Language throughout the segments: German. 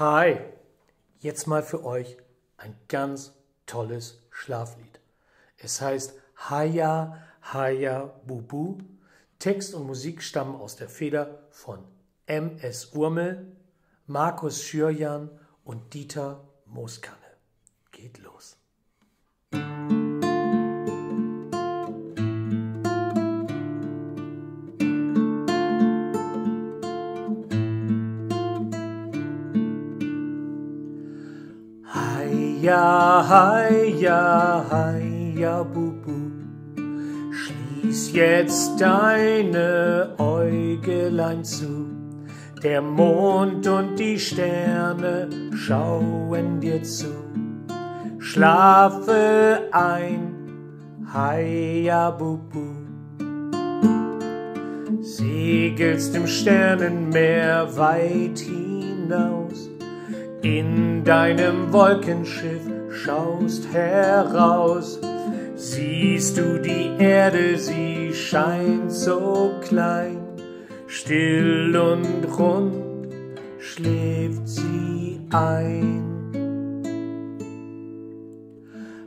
Hi, jetzt mal für euch ein ganz tolles Schlaflied. Es heißt Haya Haya Bubu. Text und Musik stammen aus der Feder von M.S. Urmel, Markus Schürjan und Dieter Mooskanne. Heia, heia, heia, bubu. Schließ jetzt deine Äugelein zu. Der Mond und die Sterne schauen dir zu. Schlafe ein, heia, bubu. Segelst im Sternenmeer weit hinaus in deinem Wolkenschiff schaust heraus, siehst du die Erde, sie scheint so klein, still und rund schläft sie ein.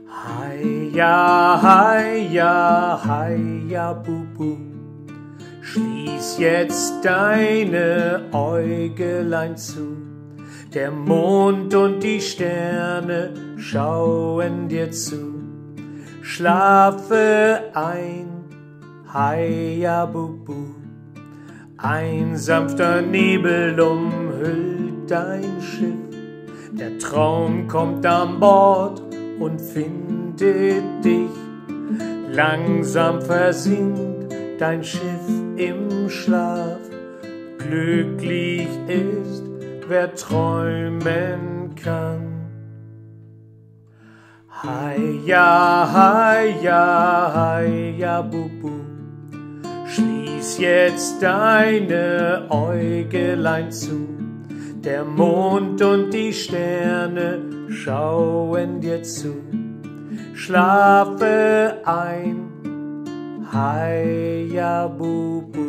Heia, heia, heia, bubu, schließ jetzt deine Äugelein zu der Mond und die Sterne schauen dir zu. Schlafe ein, heia bubu. Ein sanfter Nebel umhüllt dein Schiff. Der Traum kommt an Bord und findet dich. Langsam versinkt dein Schiff im Schlaf. Glücklich ist wer träumen kann. Heia, heia, heia, bubu. Schließ jetzt deine Äugelein zu. Der Mond und die Sterne schauen dir zu. Schlafe ein, heia, bubu.